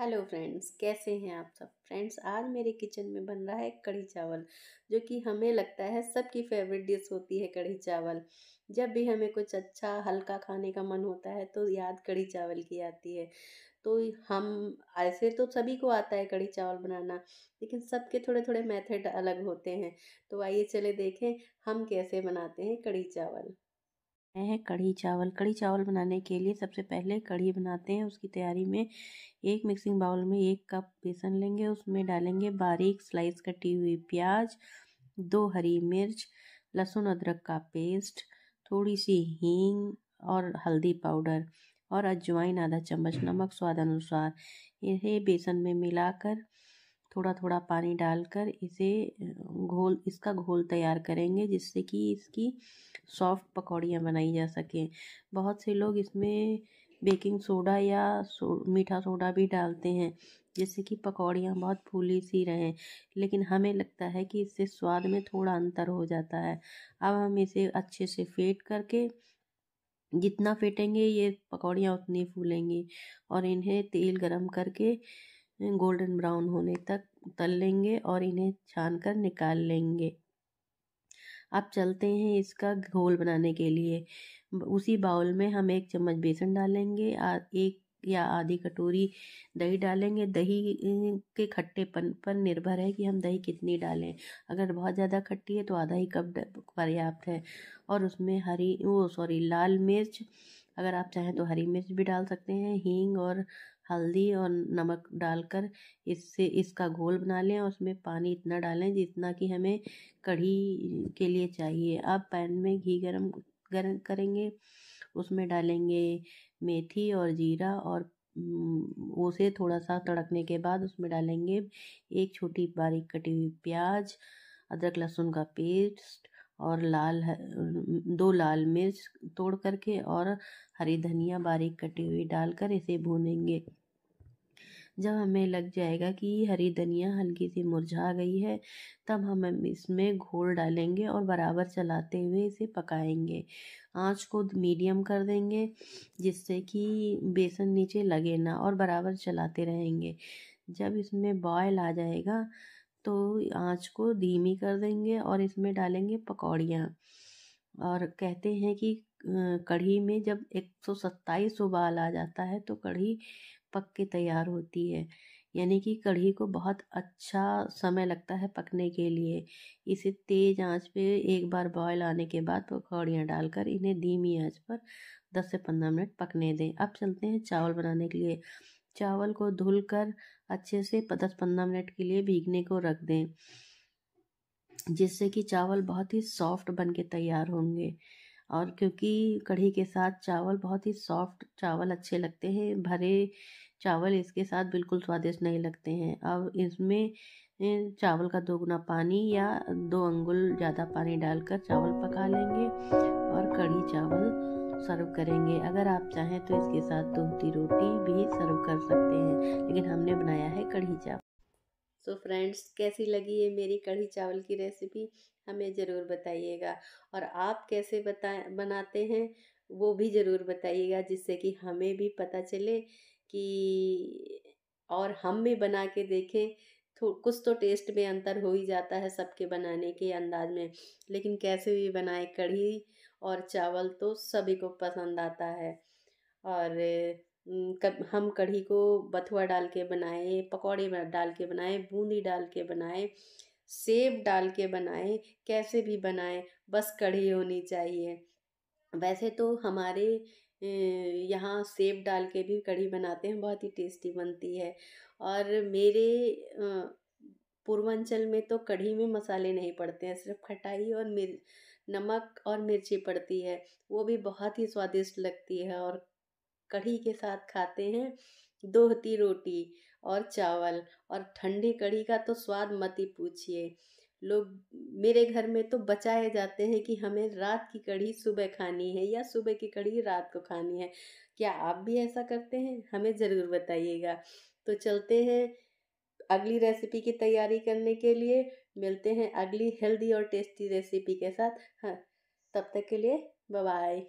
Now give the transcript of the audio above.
Hello friends, कैसे हैं आप सब? फ्रेंड्स, आज मेरे किचन में बन रहा है कढ़ी चावल, जो कि हमें लगता है सबकी फेवरेट डिश होती है कढ़ी चावल। जब भी हमें कुछ अच्छा हल्का खाने का मन होता है तो याद कढ़ी चावल की आती है। तो हम, ऐसे तो सभी को आता है कढ़ी चावल बनाना, लेकिन सबके थोड़े थोड़े मेथड अलग होते हैं। तो आइए चले देखें, हम कैसे बनाते हैं कढ़ी चावल। है कढ़ी चावल। कढ़ी चावल बनाने के लिए सबसे पहले कढ़ी बनाते हैं, उसकी तैयारी में एक मिक्सिंग बाउल में एक कप बेसन लेंगे, उसमें डालेंगे बारीक स्लाइस कटी हुई प्याज, दो हरी मिर्च, लहसुन अदरक का पेस्ट थोड़ी सी हींग और हल्दी पाउडर और अजवाइन आधा चम्मच नमक स्वाद अनुसार। इन्हें बेसन में मिलाकर थोड़ा थोड़ा पानी डालकर इसे घोल, इसका घोल तैयार करेंगे जिससे कि इसकी सॉफ्ट पकौड़ियाँ बनाई जा सकें। बहुत से लोग इसमें बेकिंग सोडा या सो, मीठा सोडा भी डालते हैं, जिससे कि पकौड़ियाँ बहुत फूली सी रहें, लेकिन हमें लगता है कि इससे स्वाद में थोड़ा अंतर हो जाता है। अब हम इसे अच्छे से फेंट करके, जितना फेंटेंगे ये पकौड़ियाँ उतनी फूलेंगी और इन्हें तेल गरम करके गोल्डन ब्राउन होने तक तल लेंगे और इन्हें छान कर निकाल लेंगे। अब चलते हैं इसका घोल बनाने के लिए। उसी बाउल में हम एक चम्मच बेसन डालेंगे एक या आधी कटोरी दही डालेंगे। दही के खट्टेपन पर निर्भर है कि हम दही कितनी डालें। अगर बहुत ज़्यादा खट्टी है तो आधा ही कप पर्याप्त है। और उसमें हरी वो सॉरी, लाल मिर्च अगर आप चाहें तो हरी मिर्च भी डाल सकते हैं, हींग और हल्दी और नमक डालकर इससे, इसका घोल बना लें और उसमें पानी इतना डालें जितना कि हमें कढ़ी के लिए चाहिए। आप पैन में घी गरम गरम करेंगे, उसमें डालेंगे मेथी और जीरा और उसे थोड़ा सा तड़कने के बाद उसमें डालेंगे एक छोटी बारीक कटी हुई प्याज, अदरक लहसुन का पेस्ट और लाल दो लाल मिर्च तोड़ करके और हरी धनिया बारीक कटी हुई डालकर इसे भूनेंगे। जब हमें लग जाएगा कि हरी धनिया हल्की सी मुरझा गई है, तब हम इसमें घोल डालेंगे और बराबर चलाते हुए इसे पकाएँगे। आँच को मीडियम कर देंगे, जिससे कि बेसन नीचे लगे ना और बराबर चलाते रहेंगे। जब इसमें बॉयल आ जाएगा तो आँच को धीमी कर देंगे और इसमें डालेंगे पकौड़ियाँ। और कहते हैं कि कढ़ी में जब एक सौ सत्ताईस उबाल आ जाता है तो कढ़ी पक के तैयार होती है। यानी कि कढ़ी को बहुत अच्छा समय लगता है पकने के लिए। इसे तेज़ आँच पे एक बार बॉयल आने के बाद पकौड़ियाँ डालकर इन्हें धीमी आँच पर 10 से 15 मिनट पकने दें। अब चलते हैं चावल बनाने के लिए। चावल को धुल कर अच्छे से दस पंद्रह मिनट के लिए भीगने को रख दें, जिससे कि चावल बहुत ही सॉफ्ट बन के तैयार होंगे। और क्योंकि कढ़ी के साथ चावल बहुत ही सॉफ्ट चावल अच्छे लगते हैं, भरे चावल इसके साथ बिल्कुल स्वादिष्ट नहीं लगते हैं। अब इसमें चावल का दोगुना पानी या दो अंगुल ज़्यादा पानी डालकर चावल पका लेंगे और कढ़ी चावल सर्व करेंगे। अगर आप चाहें तो इसके साथ दूधी रोटी भी सर्व कर सकते हैं, लेकिन हमने बनाया है कढ़ी चावल। सो so फ्रेंड्स कैसी लगी ये मेरी कढ़ी चावल की रेसिपी हमें ज़रूर बताइएगा। और आप कैसे बता बनाते हैं, वो भी ज़रूर बताइएगा, जिससे कि हमें भी पता चले कि और हम भी बना के देखें। तो कुछ तो टेस्ट में अंतर हो ही जाता है सबके बनाने के अंदाज में। लेकिन कैसे भी बनाए कढ़ी और चावल तो सभी को पसंद आता है। और हम कढ़ी को बथुआ डाल के बनाए, पकौड़े डाल के बनाए, बूंदी डाल के बनाए, सेब डाल के बनाए, कैसे भी बनाए, बस कढ़ी होनी चाहिए। वैसे तो हमारे यहाँ सेब डाल के भी कढ़ी बनाते हैं, बहुत ही टेस्टी बनती है। और मेरे पूर्वांचल में तो कढ़ी में मसाले नहीं पड़ते हैं, सिर्फ़ खटाई और मिर्च नमक और मिर्ची पड़ती है, वो भी बहुत ही स्वादिष्ट लगती है और कढ़ी के साथ खाते हैं, दोहती रोटी और चावल और ठंडी कढ़ी का तो स्वाद मत ही पूछिए। लोग, मेरे घर में तो बचाए जाते हैं कि हमें रात की कढ़ी सुबह खानी है या सुबह की कढ़ी रात को खानी है। क्या आप भी ऐसा करते हैं? हमें ज़रूर बताइएगा। तो चलते हैं अगली रेसिपी की तैयारी करने के लिए। मिलते हैं अगली हेल्दी और टेस्टी रेसिपी के साथ। हाँ तब तक के लिए बाय।